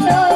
no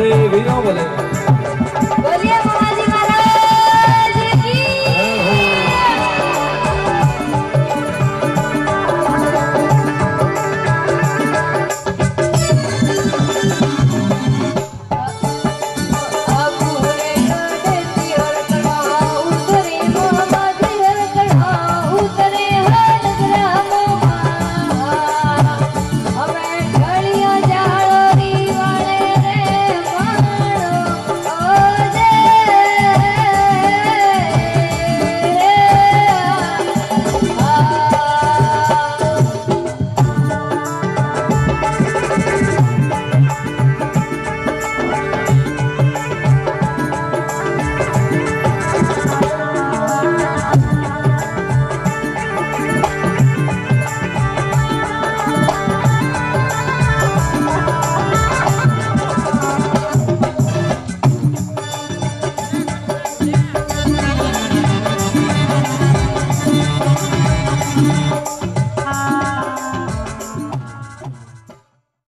দেবী বলে